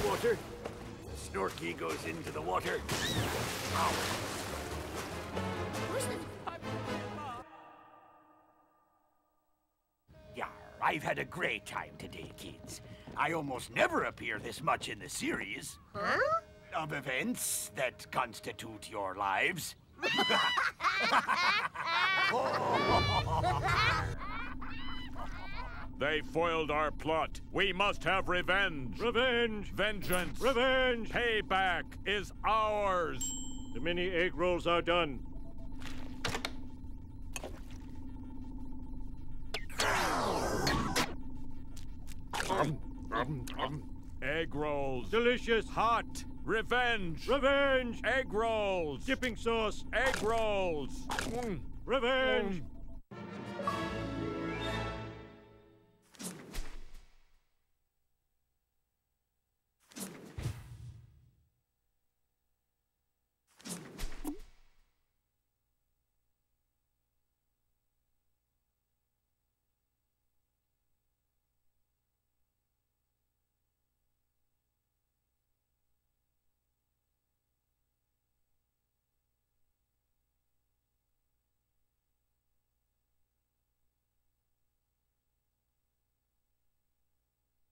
the water. Snorky goes into the water. Yar, I've had a great time today, kids. I almost never appear this much in the series. Huh? Of events that constitute your lives. They foiled our plot. We must have revenge. Revenge! Vengeance. Revenge! Payback is ours. The mini egg rolls are done. Egg rolls. Delicious! Hot. Revenge. Revenge! Egg rolls. Dipping sauce! Egg rolls. Mm. Revenge!